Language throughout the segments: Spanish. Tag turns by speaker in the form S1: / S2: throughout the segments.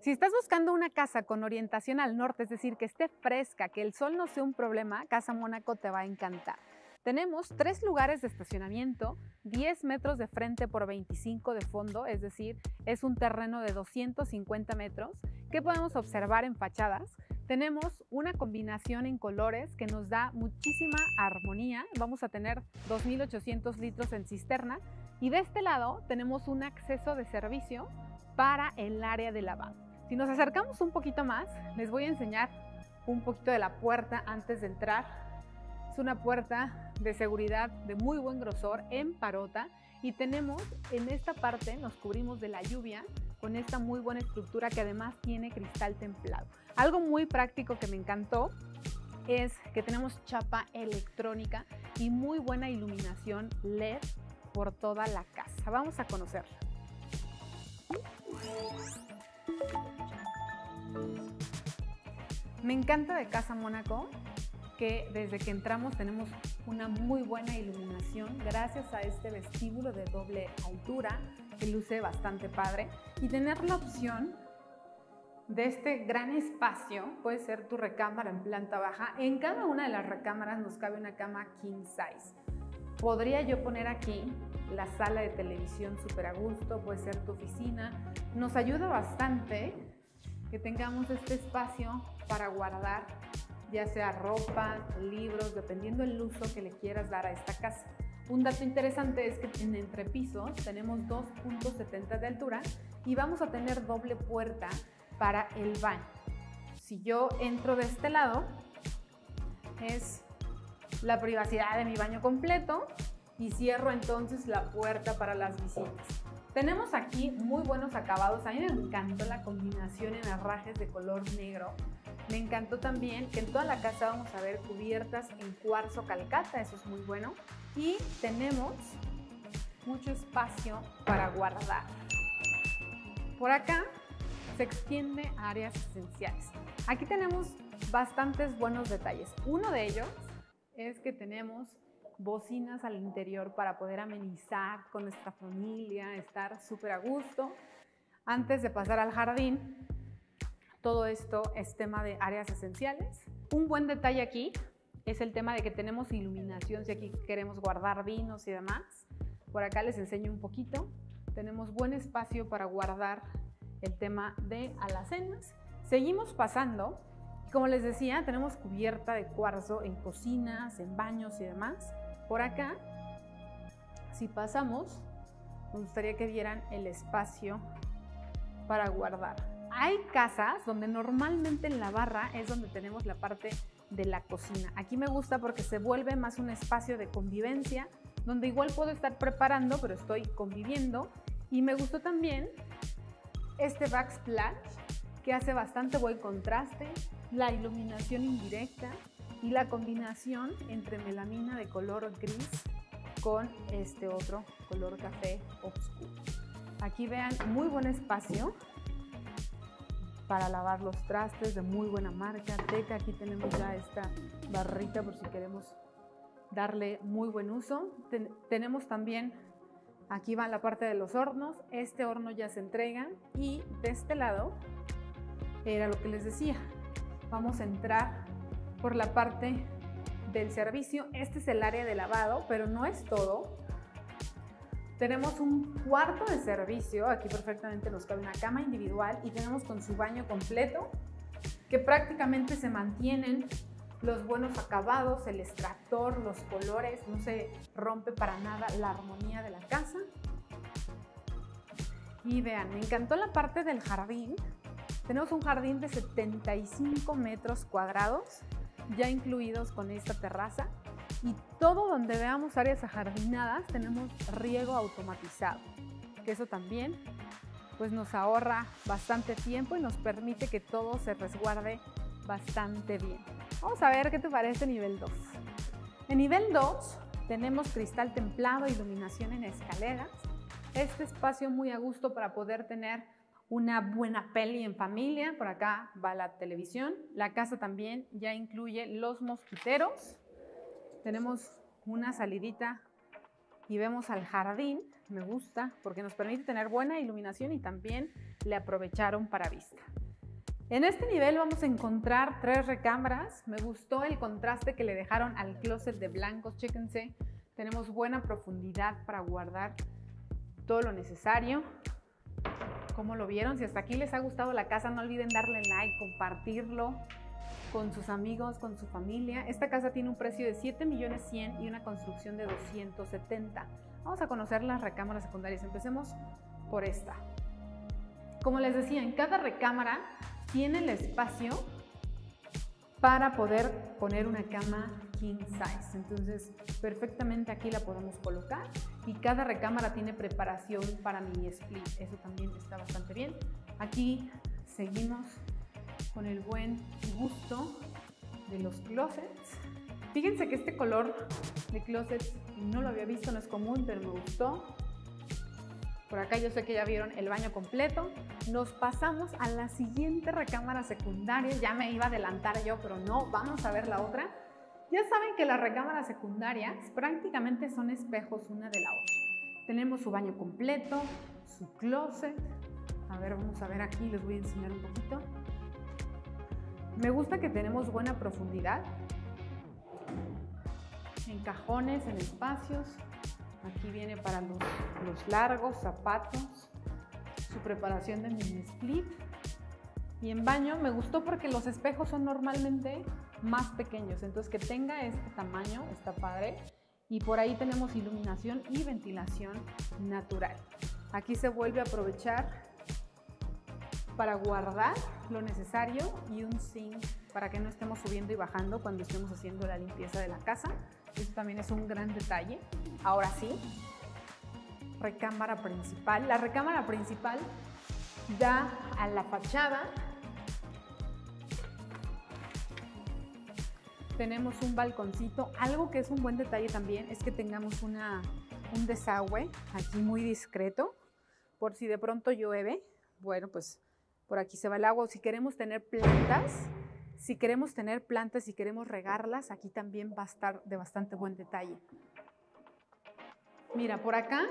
S1: Si estás buscando una casa con orientación al norte, es decir, que esté fresca, que el sol no sea un problema, Casa Mónaco te va a encantar. Tenemos tres lugares de estacionamiento, 10 metros de frente por 25 de fondo, es decir, es un terreno de 250 metros que podemos observar en fachadas. Tenemos una combinación en colores que nos da muchísima armonía. Vamos a tener 2.800 litros en cisterna y de este lado tenemos un acceso de servicio para el área de lavado. Si nos acercamos un poquito más, les voy a enseñar un poquito de la puerta antes de entrar. Es una puerta de seguridad de muy buen grosor en parota y tenemos en esta parte, nos cubrimos de la lluvia con esta muy buena estructura que además tiene cristal templado. Algo muy práctico que me encantó es que tenemos chapa electrónica y muy buena iluminación LED por toda la casa. Vamos a conocerla. Me encanta de Casa Mónaco que desde que entramos tenemos una muy buena iluminación gracias a este vestíbulo de doble altura que luce bastante padre y tener la opción de este gran espacio, puede ser tu recámara en planta baja, en cada una de las recámaras nos cabe una cama king size. Podría yo poner aquí la sala de televisión súper a gusto, puede ser tu oficina. Nos ayuda bastante que tengamos este espacio para guardar ya sea ropa, libros, dependiendo el uso que le quieras dar a esta casa. Un dato interesante es que en entrepisos tenemos 2.70 de altura y vamos a tener doble puerta para el baño. Si yo entro de este lado, es la privacidad de mi baño completo y cierro entonces la puerta para las visitas. Tenemos aquí muy buenos acabados. A mí me encantó la combinación en herrajes de color negro me encantó también que en toda la casa vamos a ver cubiertas en cuarzo calcata, eso es muy bueno. Y tenemos mucho espacio para guardar. Por acá se extiende a áreas esenciales. Aquí tenemos bastantes buenos detalles. Uno de ellos es que tenemos bocinas al interior para poder amenizar con nuestra familia, estar súper a gusto. Antes de pasar al jardín, todo esto es tema de áreas esenciales. Un buen detalle aquí es el tema de que tenemos iluminación, si aquí queremos guardar vinos y demás. Por acá les enseño un poquito. Tenemos buen espacio para guardar el tema de alacenas. Seguimos pasando. Como les decía, tenemos cubierta de cuarzo en cocinas, en baños y demás. Por acá, si pasamos, me gustaría que vieran el espacio para guardar. Hay casas donde normalmente en la barra es donde tenemos la parte de la cocina. Aquí me gusta porque se vuelve más un espacio de convivencia, donde igual puedo estar preparando, pero estoy conviviendo. Y me gustó también este backsplash, que hace bastante buen contraste, la iluminación indirecta y la combinación entre melamina de color gris con este otro color café oscuro. Aquí vean, muy buen espacio para lavar los trastes de muy buena marca. Teca, aquí tenemos ya esta barrita por si queremos darle muy buen uso. tenemos también, aquí va la parte de los hornos. Este horno ya se entrega y de este lado era lo que les decía. Vamos a entrar por la parte del servicio. Este es el área de lavado, pero no es todo. Tenemos un cuarto de servicio, aquí perfectamente nos cabe una cama individual y tenemos con su baño completo, que prácticamente se mantienen los buenos acabados, el extractor, los colores, no se rompe para nada la armonía de la casa. Y vean, me encantó la parte del jardín. Tenemos un jardín de 75 metros cuadrados, ya incluidos con esta terraza y todo donde veamos áreas ajardinadas tenemos riego automatizado, que eso también pues nos ahorra bastante tiempo y nos permite que todo se resguarde bastante bien. Vamos a ver qué te parece nivel 2. En nivel 2 tenemos cristal templado, iluminación en escaleras, este espacio muy a gusto para poder tener una buena peli en familia, por acá va la televisión, la casa también ya incluye los mosquiteros, tenemos una salidita y vemos al jardín, me gusta porque nos permite tener buena iluminación y también le aprovecharon para vista. En este nivel vamos a encontrar tres recámaras. Me gustó el contraste que le dejaron al closet de blancos. Chéquense, tenemos buena profundidad para guardar todo lo necesario. ¿Cómo lo vieron? Si hasta aquí les ha gustado la casa, no olviden darle like, compartirlo con sus amigos, con su familia. Esta casa tiene un precio de 7 millones 100 y una construcción de 270. Vamos a conocer las recámaras secundarias. Empecemos por esta. Como les decía, en cada recámara tiene el espacio para poder poner una cama king size. Entonces, perfectamente aquí la podemos colocar y cada recámara tiene preparación para mini split. Eso también está bastante bien. Aquí seguimos con el buen gusto de los closets. Fíjense que este color de closets no lo había visto, no es común, pero me gustó. Por acá yo sé que ya vieron el baño completo. Nos pasamos a la siguiente recámara secundaria. Ya me iba a adelantar yo, pero no, vamos a ver la otra. Ya saben que las recámaras secundarias prácticamente son espejos una de la otra. Tenemos su baño completo, su closet. A ver, vamos a ver aquí, les voy a enseñar un poquito. Me gusta que tenemos buena profundidad en cajones, en espacios. Aquí viene para los, largos zapatos, su preparación de mini split. Y en baño me gustó porque los espejos son normalmente más pequeños, entonces que tenga este tamaño está padre. Y por ahí tenemos iluminación y ventilación natural. Aquí se vuelve a aprovechar para guardar lo necesario y un zinc para que no estemos subiendo y bajando cuando estemos haciendo la limpieza de la casa. Esto también es un gran detalle. Ahora sí, recámara principal. La recámara principal da a la fachada. Tenemos un balconcito. Algo que es un buen detalle también es que tengamos una, un desagüe aquí muy discreto. Por si de pronto llueve, bueno, pues por aquí se va el agua. si queremos tener plantas, si queremos tener plantas y queremos regarlas, aquí también va a estar de bastante buen detalle. Mira, por acá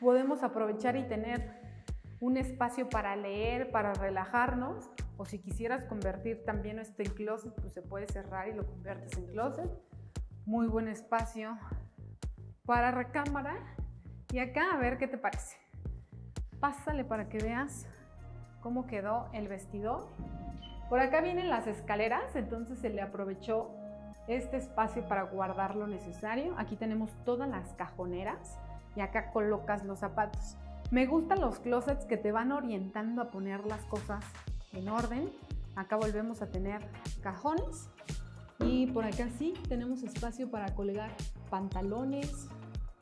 S1: podemos aprovechar y tener un espacio para leer, para relajarnos, o si quisieras convertir también esto en closet, pues se puede cerrar y lo conviertes en closet. Muy buen espacio para recámara. Y acá a ver qué te parece. Pásale para que veas cómo quedó el vestidor. Por acá vienen las escaleras, entonces se le aprovechó este espacio para guardar lo necesario. Aquí tenemos todas las cajoneras y acá colocas los zapatos. Me gustan los closets que te van orientando a poner las cosas en orden. Acá volvemos a tener cajones y por acá sí tenemos espacio para colgar pantalones,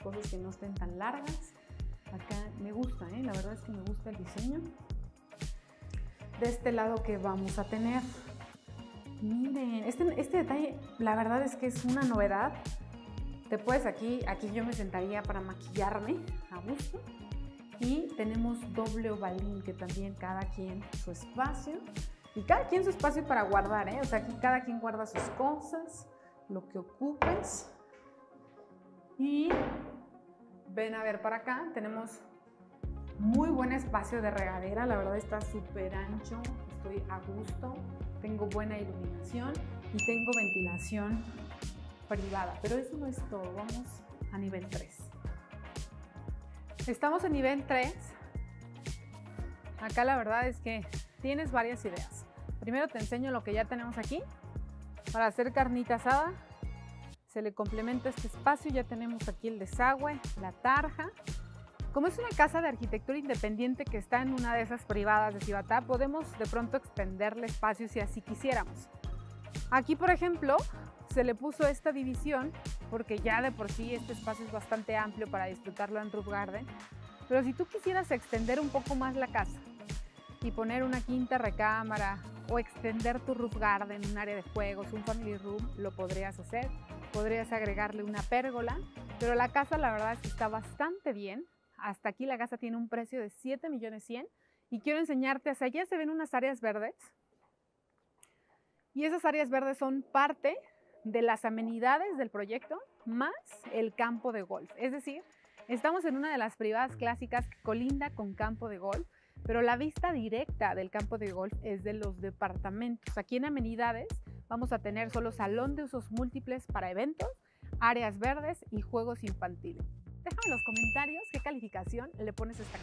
S1: cosas que no estén tan largas. Acá me gusta, ¿eh? la verdad es que me gusta el diseño de este lado que vamos a tener. Miren, este, este detalle, la verdad es que es una novedad. Te puedes aquí, aquí yo me sentaría para maquillarme a gusto. Y tenemos doble ovalín, que también cada quien su espacio. Y cada quien su espacio para guardar, ¿eh? O sea, aquí cada quien guarda sus cosas, lo que ocupes. Y ven a ver para acá, tenemos muy buen espacio de regadera, la verdad está súper ancho, estoy a gusto, tengo buena iluminación y tengo ventilación privada. Pero eso no es todo, vamos a nivel 3. Estamos en nivel 3. Acá la verdad es que tienes varias ideas. Primero te enseño lo que ya tenemos aquí. Para hacer carnita asada, se le complementa este espacio. Ya tenemos aquí el desagüe, la tarja, como es una casa de arquitectura independiente que está en una de esas privadas de Cibatá, podemos de pronto extenderle espacio si así quisiéramos. Aquí, por ejemplo, se le puso esta división porque ya de por sí este espacio es bastante amplio para disfrutarlo en roof garden. Pero si tú quisieras extender un poco más la casa y poner una quinta recámara o extender tu roof garden, un área de juegos, un family room, lo podrías hacer. Podrías agregarle una pérgola, pero la casa la verdad está bastante bien. Hasta aquí la casa tiene un precio de 7 millones 100 y quiero enseñarte, hacia allá se ven unas áreas verdes y esas áreas verdes son parte de las amenidades del proyecto más el campo de golf. Es decir, estamos en una de las privadas clásicas que colinda con campo de golf. pero la vista directa del campo de golf es de los departamentos. Aquí en amenidades vamos a tener solo salón de usos múltiples para eventos, áreas verdes y juegos infantiles. Déjame en los comentarios qué calificación le pones a esta